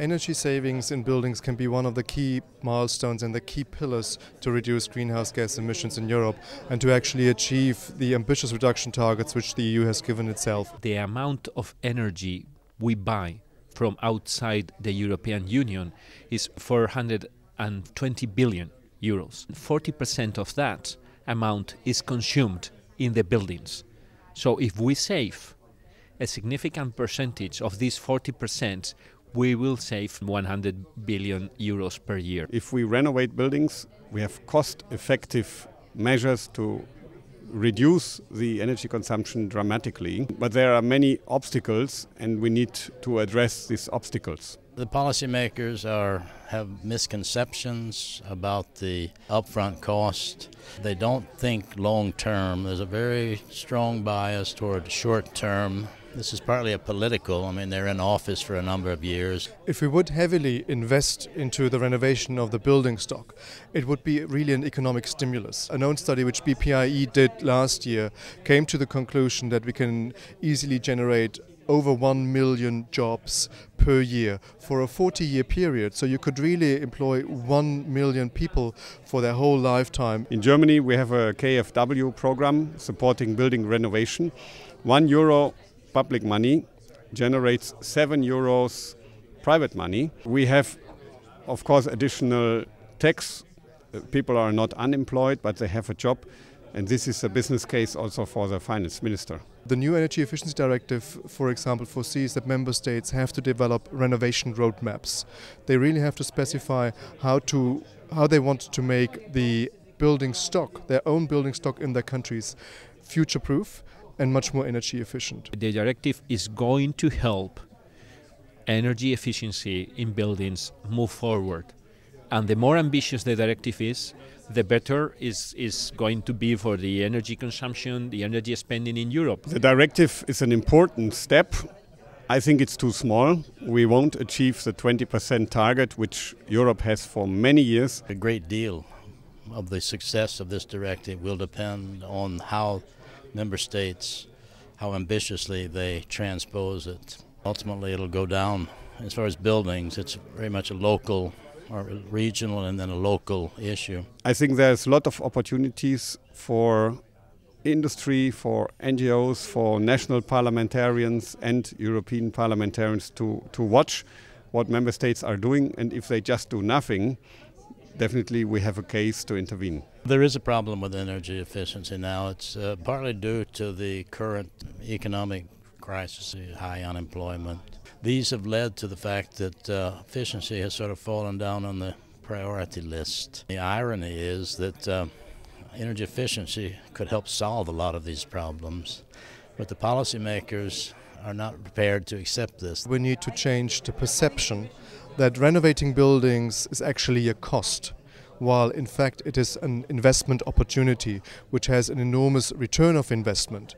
Energy savings in buildings can be one of the key milestones and the key pillars to reduce greenhouse gas emissions in Europe and to actually achieve the ambitious reduction targets which the EU has given itself. The amount of energy we buy from outside the European Union is 420 billion euros. 40% of that amount is consumed in the buildings. So if we save a significant percentage of this 40%, we will save 100 billion euros per year. If we renovate buildings, we have cost effective measures to reduce the energy consumption dramatically. But there are many obstacles, and we need to address these obstacles. The policymakers are have misconceptions about the upfront cost. They don't think long term. There's a very strong bias toward short term this is partly a political, I mean, they're in office for a number of years. If we would heavily invest into the renovation of the building stock, it would be really an economic stimulus. A known study which BPIE did last year came to the conclusion that we can easily generate over 1 million jobs per year for a 40 year period. So you could really employ 1 million people for their whole lifetime. In Germany, we have a KfW program supporting building renovation. One euro public money generates 7 euros private money. We have, of course, additional tax. People are not unemployed, but they have a job. And this is a business case also for the finance minister. The new Energy Efficiency Directive, for example, foresees that member states have to develop renovation roadmaps. They really have to specify how to how they want to make the building stock, their own building stock in their countries, future proof and much more energy efficient. The directive is going to help energy efficiency in buildings move forward. And the more ambitious the directive is, the better is, is going to be for the energy consumption, the energy spending in Europe. The directive is an important step. I think it's too small. We won't achieve the 20% target, which Europe has for many years. A great deal of the success of this directive will depend on how member states how ambitiously they transpose it. Ultimately, it'll go down. As far as buildings, it's very much a local or regional and then a local issue. I think there's a lot of opportunities for industry, for NGOs, for national parliamentarians and European parliamentarians to, to watch what member states are doing. And if they just do nothing, definitely we have a case to intervene. There is a problem with energy efficiency now. It's uh, partly due to the current economic crisis, high unemployment. These have led to the fact that uh, efficiency has sort of fallen down on the priority list. The irony is that uh, energy efficiency could help solve a lot of these problems, but the policymakers are not prepared to accept this. We need to change the perception that renovating buildings is actually a cost while in fact it is an investment opportunity which has an enormous return of investment.